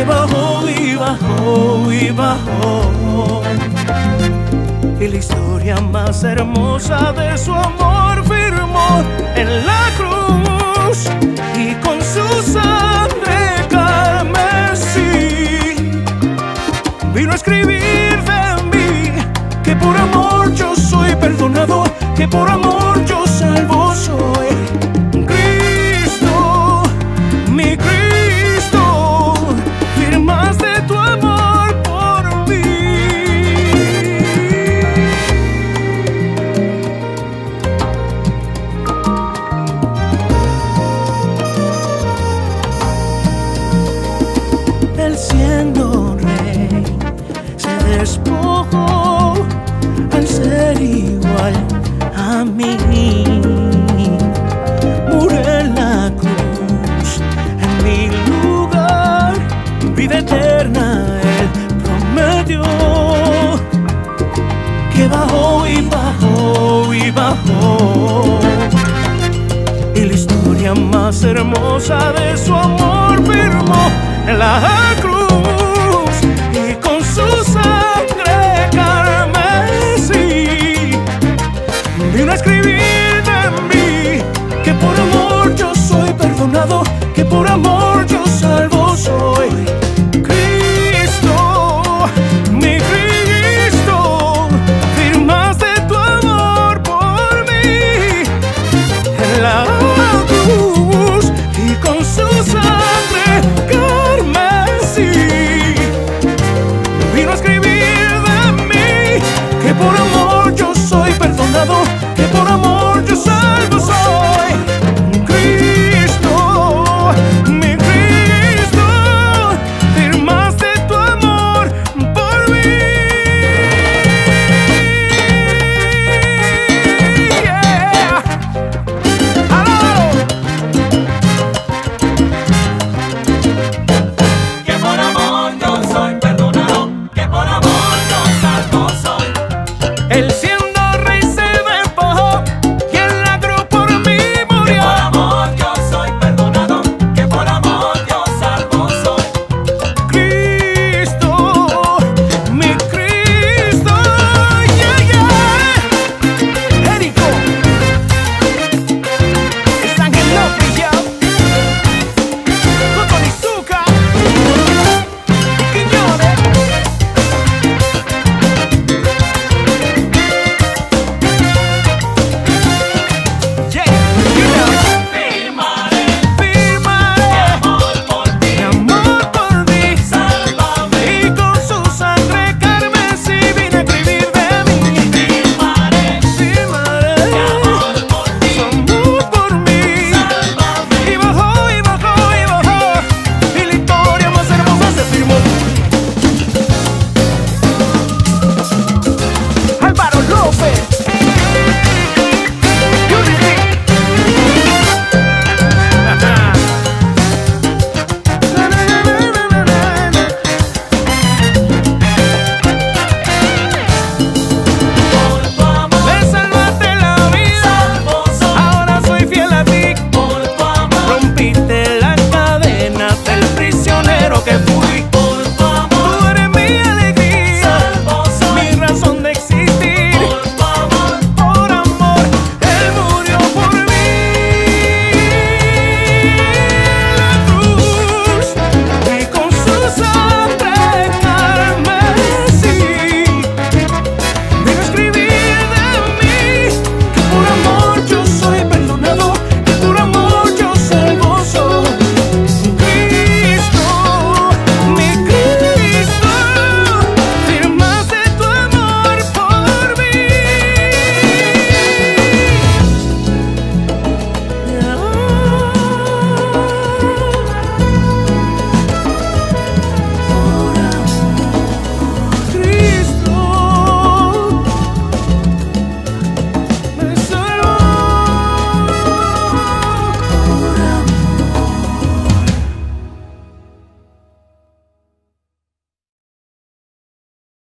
que bajó y bajó y bajó. Y la historia más hermosa de su amor al ser igual a mí. Murió en la cruz en mi lugar, vida eterna Él prometió. Que bajó y bajó y bajó. Y la historia más hermosa de su amor